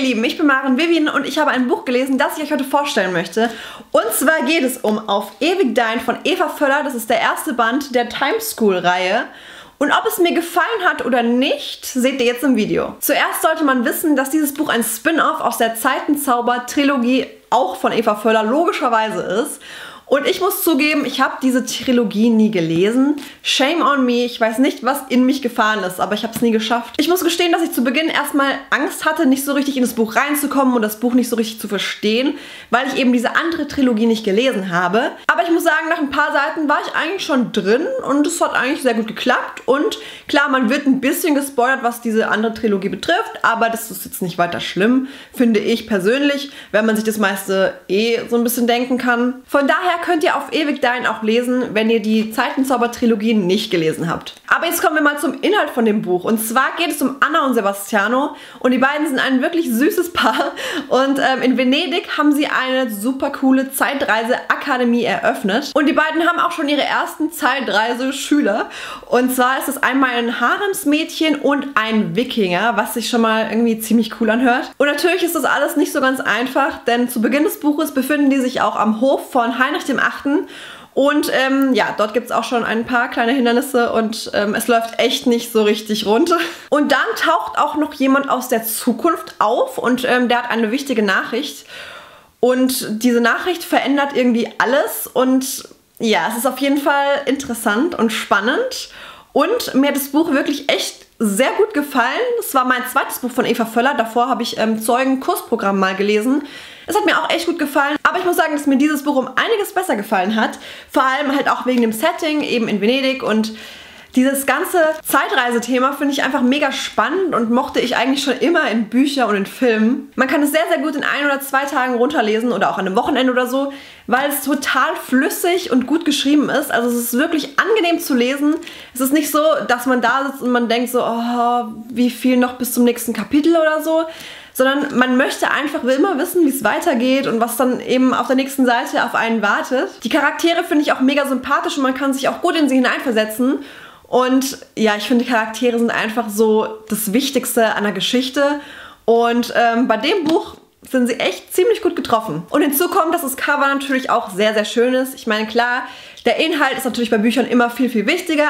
ihr Lieben, ich bin Maren Vivian und ich habe ein Buch gelesen, das ich euch heute vorstellen möchte. Und zwar geht es um Auf ewig Dein von Eva Völler. Das ist der erste Band der Times School Reihe. Und ob es mir gefallen hat oder nicht, seht ihr jetzt im Video. Zuerst sollte man wissen, dass dieses Buch ein Spin-off aus der Zeitenzauber-Trilogie auch von Eva Völler logischerweise ist. Und ich muss zugeben, ich habe diese Trilogie nie gelesen. Shame on me. Ich weiß nicht, was in mich gefahren ist, aber ich habe es nie geschafft. Ich muss gestehen, dass ich zu Beginn erstmal Angst hatte, nicht so richtig in das Buch reinzukommen und das Buch nicht so richtig zu verstehen, weil ich eben diese andere Trilogie nicht gelesen habe. Aber ich muss sagen, nach ein paar Seiten war ich eigentlich schon drin und es hat eigentlich sehr gut geklappt. Und klar, man wird ein bisschen gespoilert, was diese andere Trilogie betrifft, aber das ist jetzt nicht weiter schlimm, finde ich persönlich, wenn man sich das meiste eh so ein bisschen denken kann. Von daher könnt ihr auf ewig Dein auch lesen, wenn ihr die Zeitenzauber-Trilogie nicht gelesen habt. Aber jetzt kommen wir mal zum Inhalt von dem Buch. Und zwar geht es um Anna und Sebastiano. Und die beiden sind ein wirklich süßes Paar. Und ähm, in Venedig haben sie eine super coole Zeitreise-Akademie eröffnet. Und die beiden haben auch schon ihre ersten Zeitreise-Schüler. Und zwar ist es einmal ein Haremsmädchen und ein Wikinger, was sich schon mal irgendwie ziemlich cool anhört. Und natürlich ist das alles nicht so ganz einfach, denn zu Beginn des Buches befinden die sich auch am Hof von Heinrich dem Achten. Und ähm, ja, dort gibt es auch schon ein paar kleine Hindernisse und ähm, es läuft echt nicht so richtig rund. Und dann taucht auch noch jemand aus der Zukunft auf und ähm, der hat eine wichtige Nachricht. Und diese Nachricht verändert irgendwie alles und ja, es ist auf jeden Fall interessant und spannend. Und mir hat das Buch wirklich echt sehr gut gefallen. Es war mein zweites Buch von Eva Völler. Davor habe ich ähm, Zeugen-Kursprogramm mal gelesen. Es hat mir auch echt gut gefallen. Aber ich muss sagen, dass mir dieses Buch um einiges besser gefallen hat. Vor allem halt auch wegen dem Setting, eben in Venedig und dieses ganze Zeitreisethema finde ich einfach mega spannend und mochte ich eigentlich schon immer in Büchern und in Filmen. Man kann es sehr, sehr gut in ein oder zwei Tagen runterlesen oder auch an einem Wochenende oder so, weil es total flüssig und gut geschrieben ist. Also es ist wirklich angenehm zu lesen. Es ist nicht so, dass man da sitzt und man denkt so, oh, wie viel noch bis zum nächsten Kapitel oder so, sondern man möchte einfach immer wissen, wie es weitergeht und was dann eben auf der nächsten Seite auf einen wartet. Die Charaktere finde ich auch mega sympathisch und man kann sich auch gut in sie hineinversetzen. Und ja, ich finde, Charaktere sind einfach so das Wichtigste an der Geschichte. Und ähm, bei dem Buch sind sie echt ziemlich gut getroffen. Und hinzu kommt, dass das Cover natürlich auch sehr, sehr schön ist. Ich meine, klar, der Inhalt ist natürlich bei Büchern immer viel, viel wichtiger,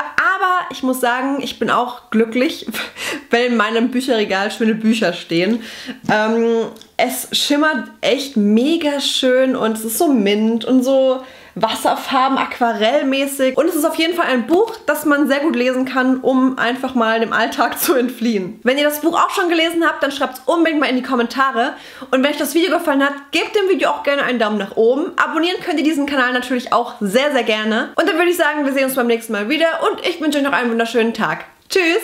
ich muss sagen, ich bin auch glücklich, wenn in meinem Bücherregal schöne Bücher stehen. Ähm, es schimmert echt mega schön und es ist so mint und so Wasserfarben, aquarellmäßig. Und es ist auf jeden Fall ein Buch, das man sehr gut lesen kann, um einfach mal dem Alltag zu entfliehen. Wenn ihr das Buch auch schon gelesen habt, dann schreibt es unbedingt mal in die Kommentare. Und wenn euch das Video gefallen hat, gebt dem Video auch gerne einen Daumen nach oben. Abonnieren könnt ihr diesen Kanal natürlich auch sehr, sehr gerne. Und dann würde ich sagen, wir sehen uns beim nächsten Mal wieder und ich wünsche euch noch einen wunderschönen Tag. Tschüss!